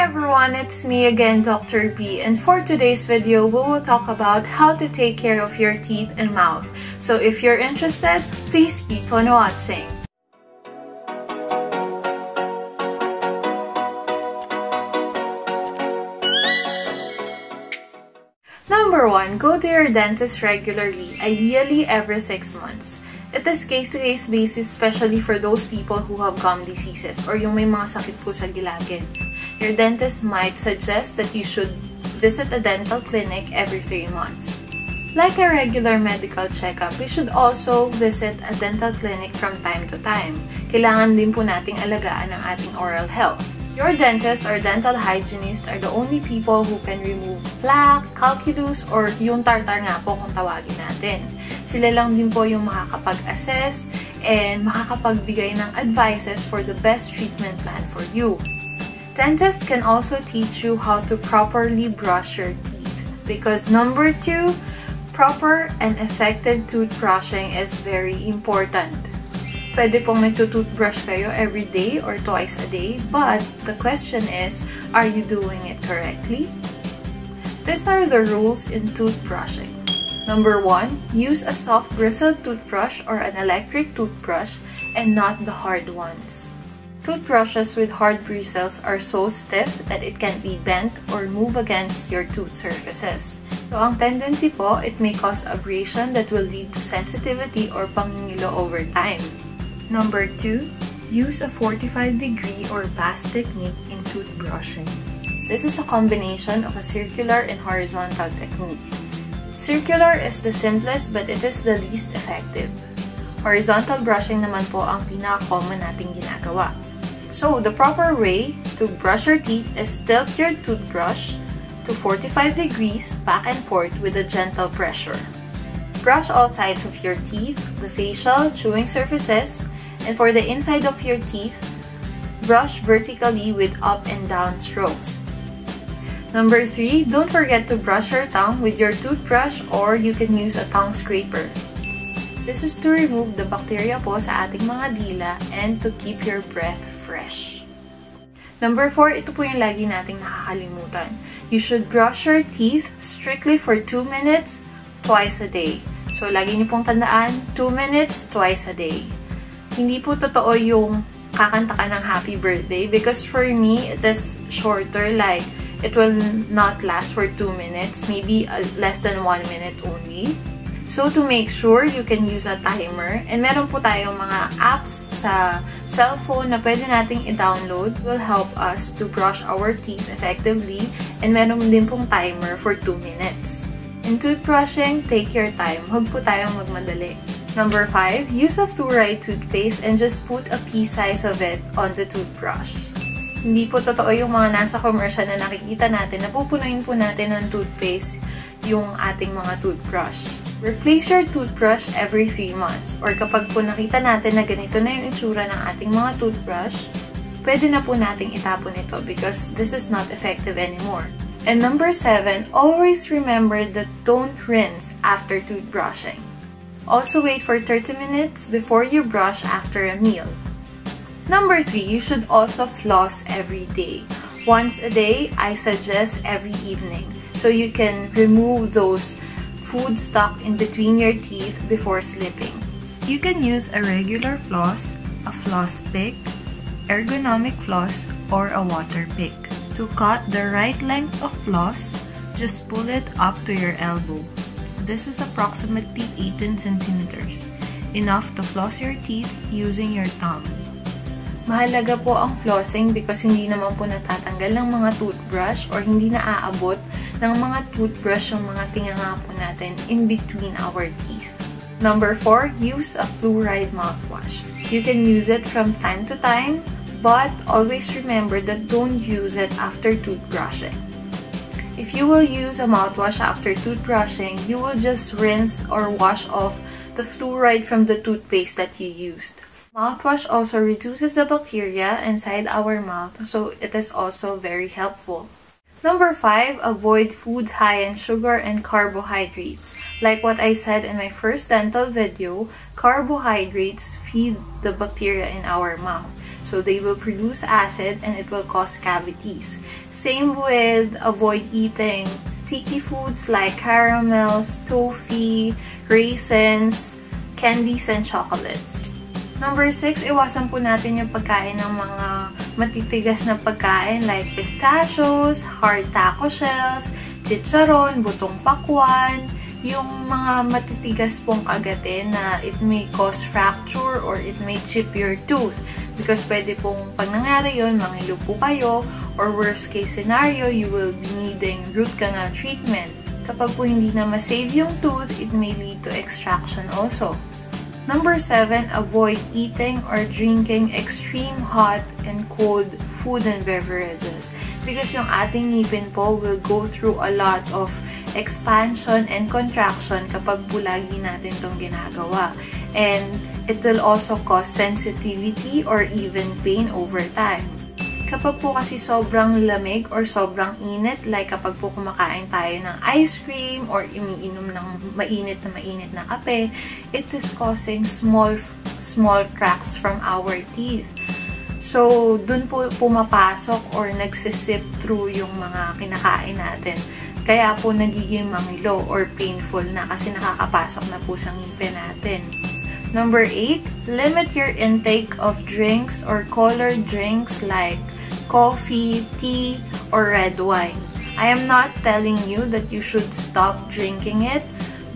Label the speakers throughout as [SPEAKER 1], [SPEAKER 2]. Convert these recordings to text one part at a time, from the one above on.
[SPEAKER 1] everyone, it's me again, Dr. B, and for today's video, we will talk about how to take care of your teeth and mouth. So if you're interested, please keep on watching. Number 1. Go to your dentist regularly, ideally every 6 months. It is case-to-case -case basis especially for those people who have gum diseases or yung may mga sakit po sa gilagid. Your dentist might suggest that you should visit a dental clinic every 3 months. Like a regular medical checkup, we should also visit a dental clinic from time to time. Kailangan din po nating alagaan ang ating oral health. Your dentist or dental hygienist are the only people who can remove plaque, calculus, or yung tartar nga po kung tawagin natin. Sila lang din po yung makakapag-assess and makakapagbigay ng advices for the best treatment plan for you. Dentists can also teach you how to properly brush your teeth because number two, proper and effective toothbrushing is very important. Pwede pong nagtutoothbrush kayo every day or twice a day, but the question is, are you doing it correctly? These are the rules in toothbrushing. Number 1. Use a soft bristled toothbrush or an electric toothbrush and not the hard ones. Toothbrushes with hard bristles are so stiff that it can be bent or move against your tooth surfaces. So ang tendency po, it may cause abrasion that will lead to sensitivity or pangingilo over time. Number 2. Use a 45 degree or BAS technique in toothbrushing. This is a combination of a circular and horizontal technique. Circular is the simplest but it is the least effective. Horizontal brushing naman po ang pinaka-common nating ginagawa. So, the proper way to brush your teeth is tilt your toothbrush to 45 degrees back and forth with a gentle pressure. Brush all sides of your teeth, the facial, chewing surfaces, and for the inside of your teeth, brush vertically with up and down strokes. Number 3, don't forget to brush your tongue with your toothbrush or you can use a tongue scraper. This is to remove the bacteria po sa ating mga dila and to keep your breath fresh. Number 4, ito po yung lagi nating nakakalimutan. You should brush your teeth strictly for 2 minutes twice a day. So, lagi niyo pong tandaan, 2 minutes twice a day hindi po totoo yung kakanta ka ng happy birthday because for me, it is shorter like it will not last for 2 minutes, maybe uh, less than 1 minute only. So, to make sure, you can use a timer. And meron po tayong mga apps sa cellphone na pwede nating i-download will help us to brush our teeth effectively. And meron din pong timer for 2 minutes. In toothbrushing, take your time. Huwag po tayong magmadali. Number 5, use a fluoride toothpaste and just put a pea size of it on the toothbrush. Hindi po totoo yung mga nasa commercial na nakikita natin na pupunuin po natin ng toothpaste yung ating mga toothbrush. Replace your toothbrush every 3 months or kapag po nakita natin na ganito na yung itsura ng ating mga toothbrush, pwede na po nating itapon ito because this is not effective anymore. And number 7, always remember that don't rinse after toothbrushing. Also wait for 30 minutes before you brush after a meal. Number 3, you should also floss every day. Once a day, I suggest every evening so you can remove those food stuck in between your teeth before sleeping. You can use a regular floss, a floss pick, ergonomic floss, or a water pick. To cut the right length of floss, just pull it up to your elbow. This is approximately 18 centimeters, enough to floss your teeth using your tongue. Mahalaga po ang flossing because hindi naman po natatanggal ng mga toothbrush or hindi naaabot ng mga toothbrush yung mga tinganga po natin in between our teeth. Number 4, use a fluoride mouthwash. You can use it from time to time, but always remember that don't use it after toothbrushing. If you will use a mouthwash after toothbrushing, you will just rinse or wash off the fluoride from the toothpaste that you used. Mouthwash also reduces the bacteria inside our mouth, so it is also very helpful. Number 5, avoid foods high in sugar and carbohydrates. Like what I said in my first dental video, carbohydrates feed the bacteria in our mouth. So they will produce acid and it will cause cavities. Same with avoid eating sticky foods like caramels, toffee, raisins, candies, and chocolates. Number 6, iwasan po natin yung pagkain ng mga matitigas na pagkain like pistachios, hard taco shells, chicharon, butong pakwan, yung mga matitigas pong kagatin na it may cause fracture or it may chip your tooth. Because pwede pong pag nangyari yun, mangilo po kayo or worst case scenario, you will be needing root canal treatment. Kapag po hindi na masave yung tooth, it may lead to extraction also. Number 7, avoid eating or drinking extreme hot and cold food and beverages because yung ating ngipin po will go through a lot of expansion and contraction kapag po lagi natin itong ginagawa. And it will also cause sensitivity or even pain over time. Kapag po kasi sobrang lamig or sobrang init, like kapag po kumakain tayo ng ice cream or umiinom ng mainit na mainit na kape, it is causing small small cracks from our teeth. So, dun po pumapasok or nagsisip through yung mga kinakain natin. Kaya po nagiging mangilo or painful na kasi nakakapasok na po sa ngipin natin. Number 8, limit your intake of drinks or colored drinks like coffee, tea, or red wine. I am not telling you that you should stop drinking it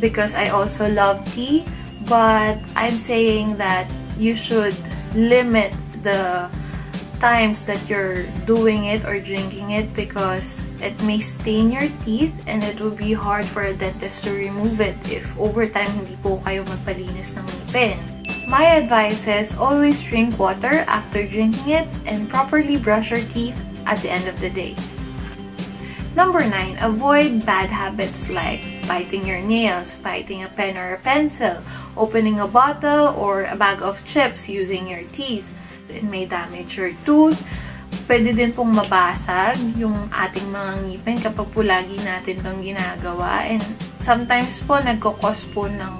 [SPEAKER 1] because I also love tea, but I'm saying that you should limit the times that you're doing it or drinking it because it may stain your teeth and it will be hard for a dentist to remove it if over time hindi po kayo magpalinis ng ngipin. My advice is always drink water after drinking it and properly brush your teeth at the end of the day. Number 9. Avoid bad habits like biting your nails, biting a pen or a pencil, opening a bottle or a bag of chips using your teeth, it may damage your tooth. Pwede din pong mabasag yung ating mga ngipin kapag po lagi natin itong ginagawa. And sometimes po, nagkakos po ng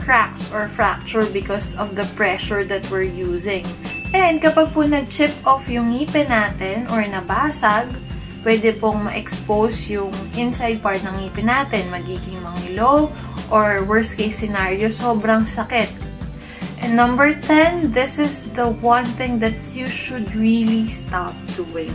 [SPEAKER 1] cracks or fracture because of the pressure that we're using. And kapag po nag-chip off yung ngipin natin or nabasag, pwede pong ma-expose yung inside part ng ngipin natin. Magiging mangilo or worst case scenario, sobrang sakit. And number 10, this is the one thing that you should really stop doing.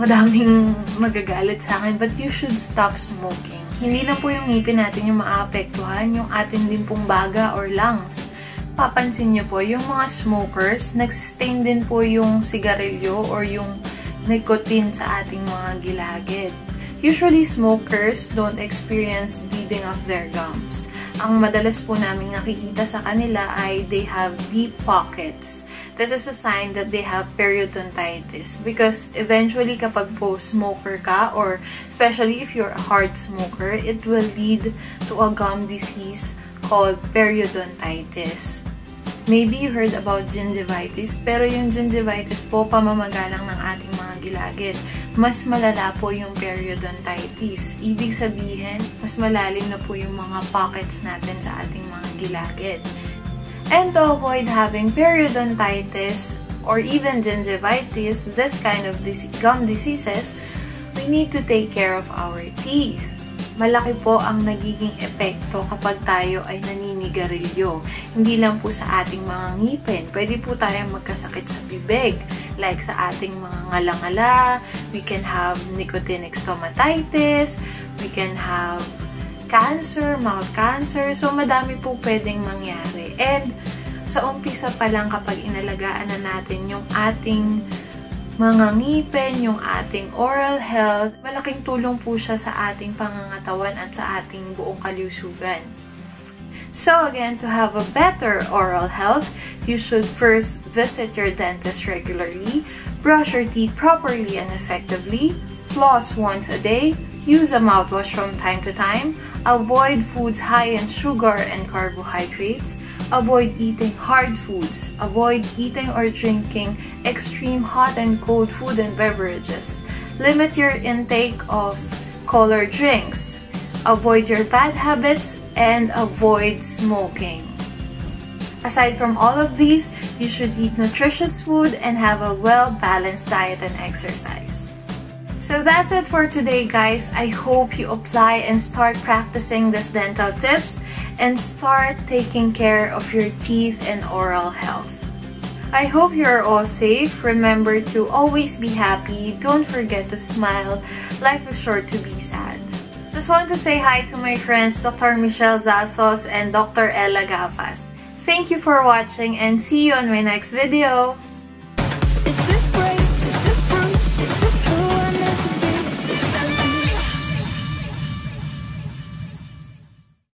[SPEAKER 1] Madaming magagalit sa akin, but you should stop smoking. Hindi lang po yung ngipin natin yung maapektuhan, yung atin din pong baga or lungs. Papansin niyo po, yung mga smokers, nagsistain din po yung sigarilyo or yung nicotine sa ating mga gilagid. Usually, smokers don't experience bleeding of their gums. Ang madalas po namin nakikita sa kanila ay they have deep pockets. This is a sign that they have periodontitis because eventually kapag po smoker ka or especially if you're a hard smoker, it will lead to a gum disease called periodontitis. Maybe you heard about gingivitis, pero yung gingivitis po pamamagalang ng ating mga gilagid. Mas malala po yung periodontitis. Ibig sabihin, mas malalim na po yung mga pockets natin sa ating mga gilagid. And to avoid having periodontitis or even gingivitis, this kind of gum diseases, we need to take care of our teeth malaki po ang nagiging epekto kapag tayo ay naninigarilyo. Hindi lang po sa ating mga ngipin. Pwede po tayong magkasakit sa bibig. Like sa ating mga ngalangala, we can have nicotinic stomatitis, we can have cancer, mouth cancer. So, madami po pwedeng mangyari. And, sa umpisa pa lang kapag inalagaan na natin yung ating mga ngipin, yung ating oral health, malaking tulong po siya sa ating pangangatawan at sa ating buong kalusugan. So again, to have a better oral health, you should first visit your dentist regularly, brush your teeth properly and effectively, floss once a day, use a mouthwash from time to time, avoid foods high in sugar and carbohydrates, Avoid eating hard foods. Avoid eating or drinking extreme hot and cold food and beverages. Limit your intake of colored drinks. Avoid your bad habits and avoid smoking. Aside from all of these, you should eat nutritious food and have a well-balanced diet and exercise. So that's it for today guys. I hope you apply and start practicing these dental tips and start taking care of your teeth and oral health. I hope you're all safe. Remember to always be happy. Don't forget to smile. Life is short to be sad. Just want to say hi to my friends Dr. Michelle Zasos and Dr. Ella Gapas. Thank you for watching and see you on my next video.